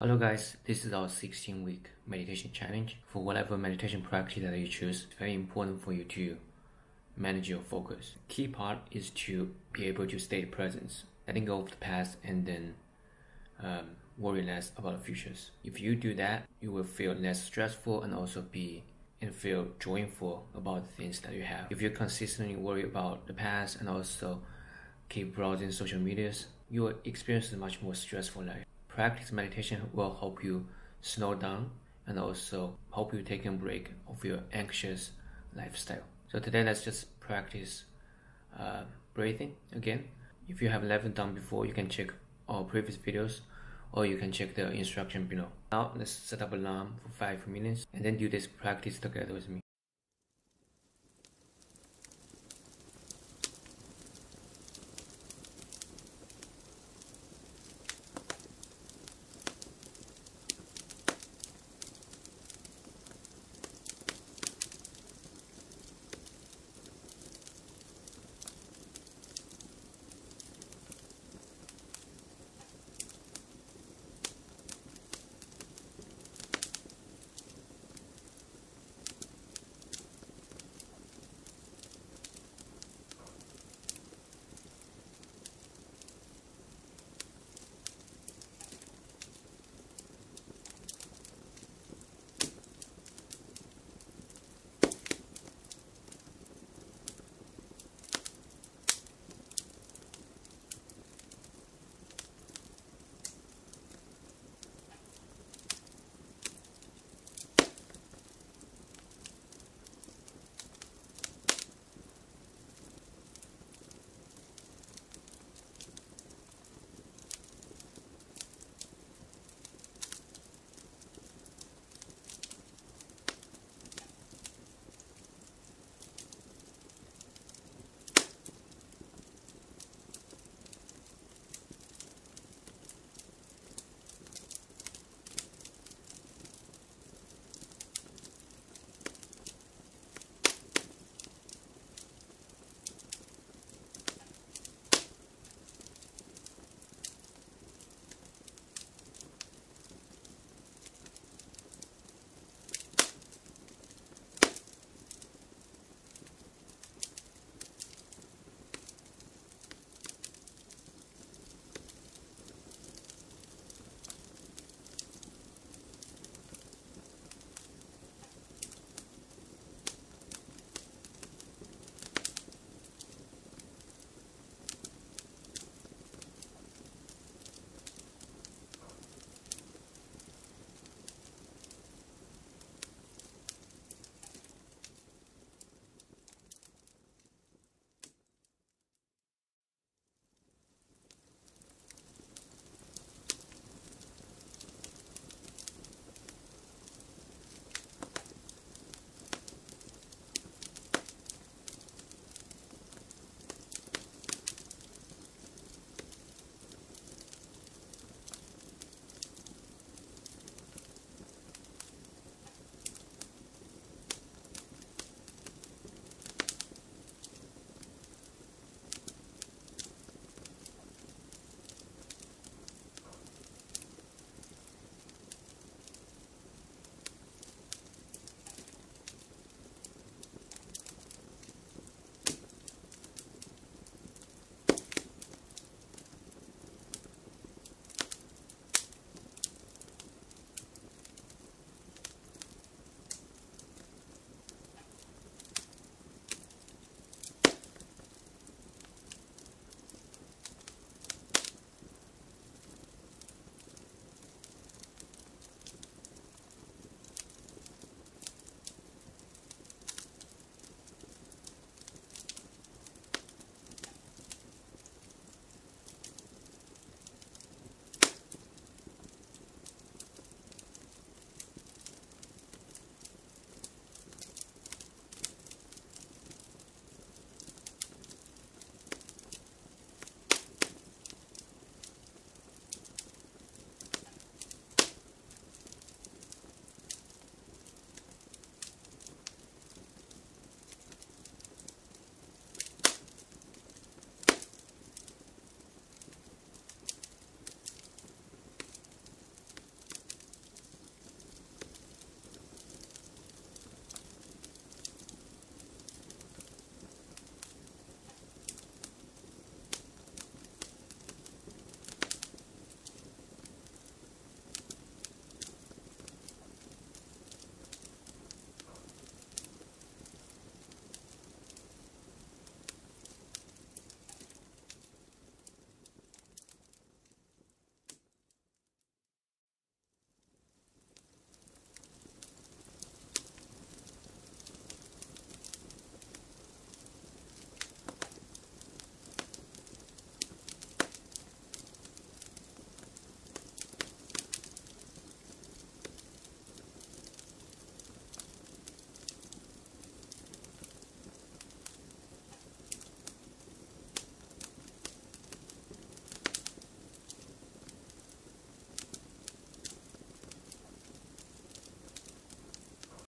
Hello guys, this is our 16 week meditation challenge. For whatever meditation practice that you choose, it's very important for you to manage your focus. Key part is to be able to stay present, letting go of the past and then um, worry less about the futures. If you do that, you will feel less stressful and also be and feel joyful about the things that you have. If you consistently worry about the past and also keep browsing social medias, you will experience a much more stressful life practice meditation will help you slow down and also help you take a break of your anxious lifestyle. So today let's just practice uh, breathing again. If you have never done before, you can check our previous videos or you can check the instruction below. Now let's set up alarm for 5 minutes and then do this practice together with me.